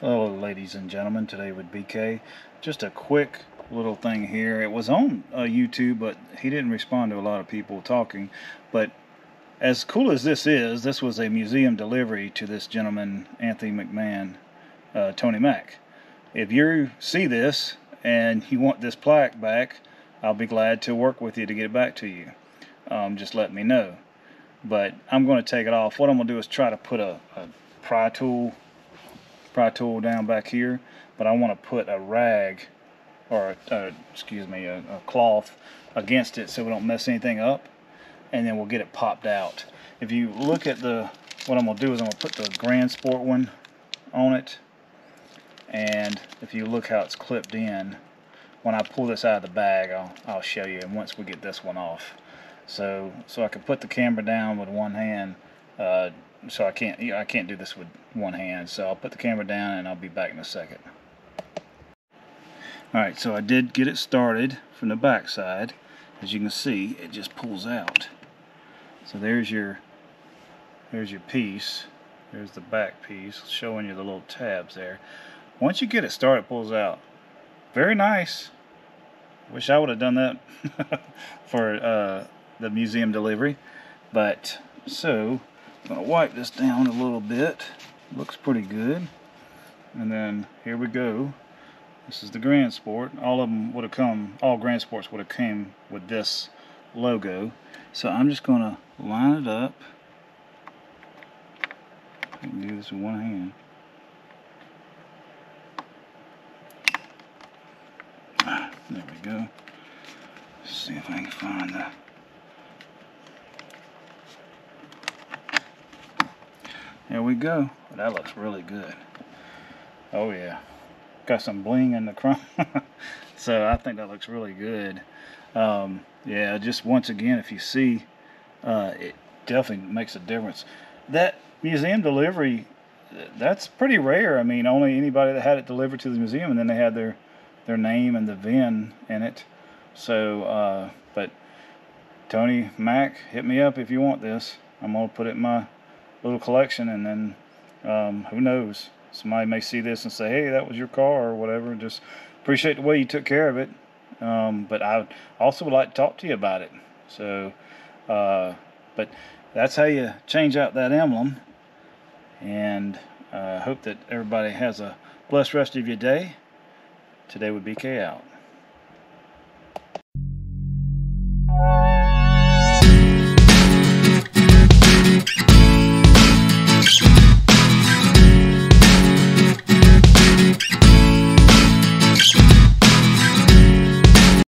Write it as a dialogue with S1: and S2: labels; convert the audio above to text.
S1: Hello ladies and gentlemen, today with BK. Just a quick little thing here. It was on uh, YouTube, but he didn't respond to a lot of people talking. But as cool as this is, this was a museum delivery to this gentleman, Anthony McMahon, uh, Tony Mack. If you see this and you want this plaque back, I'll be glad to work with you to get it back to you. Um, just let me know. But I'm going to take it off. What I'm going to do is try to put a, a pry tool pry tool down back here, but I want to put a rag, or uh, excuse me, a, a, cloth against it so we don't mess anything up, and then we'll get it popped out. If you look at the, what I'm going to do is I'm going to put the Grand Sport one on it, and if you look how it's clipped in, when I pull this out of the bag, I'll, I'll show you, and once we get this one off. So, so I can put the camera down with one hand, uh, so I can't I can't do this with one hand. So I'll put the camera down and I'll be back in a second. Alright so I did get it started from the back side as you can see it just pulls out. So there's your there's your piece. There's the back piece showing you the little tabs there. Once you get it started it pulls out. Very nice. Wish I would have done that for uh, the museum delivery. But so To wipe this down a little bit. Looks pretty good. And then here we go. This is the Grand Sport. All of them would have come, all Grand Sports would have came with this logo. So I'm just to line it up. I can do this with one hand. There we go. Let's see if I can find the There we go. That looks really good. Oh yeah. Got some bling in the chrome. so I think that looks really good. Um, yeah, just once again, if you see, uh, it definitely makes a difference. That museum delivery, that's pretty rare. I mean, only anybody that had it delivered to the museum, and then they had their their name and the VIN in it. So, uh, but Tony Mac, hit me up if you want this. I'm gonna put it in my little collection and then um, who knows? Somebody may see this and say hey that was your car or whatever just appreciate the way you took care of it. Um, but I also would like to talk to you about it. So uh, but that's how you change out that emblem. And I uh, hope that everybody has a blessed rest of your day. Today would BK out